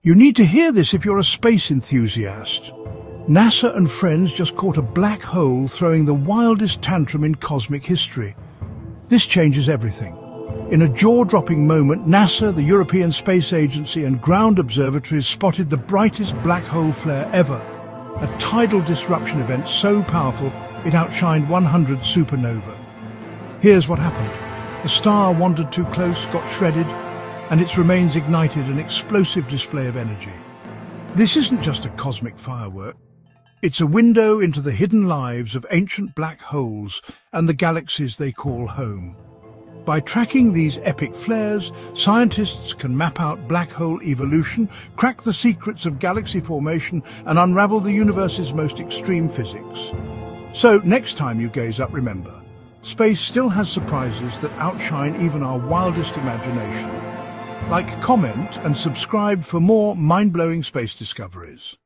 You need to hear this if you're a space enthusiast. NASA and friends just caught a black hole throwing the wildest tantrum in cosmic history. This changes everything. In a jaw-dropping moment, NASA, the European Space Agency and ground observatories spotted the brightest black hole flare ever, a tidal disruption event so powerful it outshined 100 supernovae. Here's what happened. The star wandered too close, got shredded, and its remains ignited an explosive display of energy. This isn't just a cosmic firework. It's a window into the hidden lives of ancient black holes and the galaxies they call home. By tracking these epic flares, scientists can map out black hole evolution, crack the secrets of galaxy formation and unravel the universe's most extreme physics. So next time you gaze up, remember, space still has surprises that outshine even our wildest imagination. Like, comment and subscribe for more mind-blowing space discoveries.